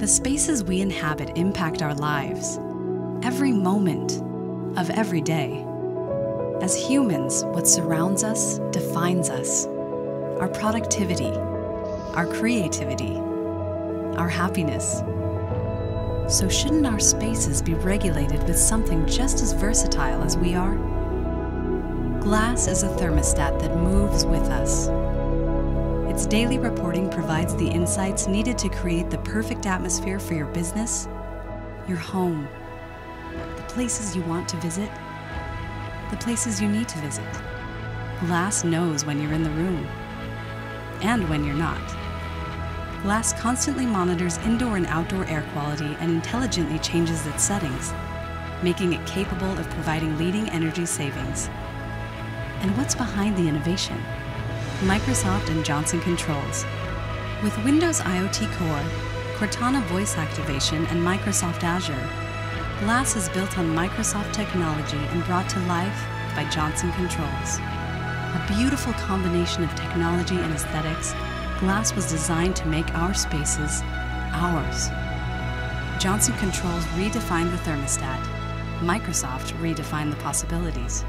The spaces we inhabit impact our lives, every moment of every day. As humans, what surrounds us defines us. Our productivity, our creativity, our happiness. So, shouldn't our spaces be regulated with something just as versatile as we are? GLAS is a thermostat that moves with us. Daily reporting provides the insights needed to create the perfect atmosphere for your business, your home, the places you want to visit, the places you need to visit. GLAS knows when you're in the room and when you're not. GLAS constantly monitors indoor and outdoor air quality and intelligently changes its settings, making it capable of providing leading energy savings. And what's behind the innovation? Microsoft and Johnson Controls. With Windows IoT Core, Cortana voice activation, and Microsoft Azure, GLAS is built on Microsoft technology and brought to life by Johnson Controls. A beautiful combination of technology and aesthetics, GLAS was designed to make our spaces ours. Johnson Controls redefined the thermostat. Microsoft redefined the possibilities.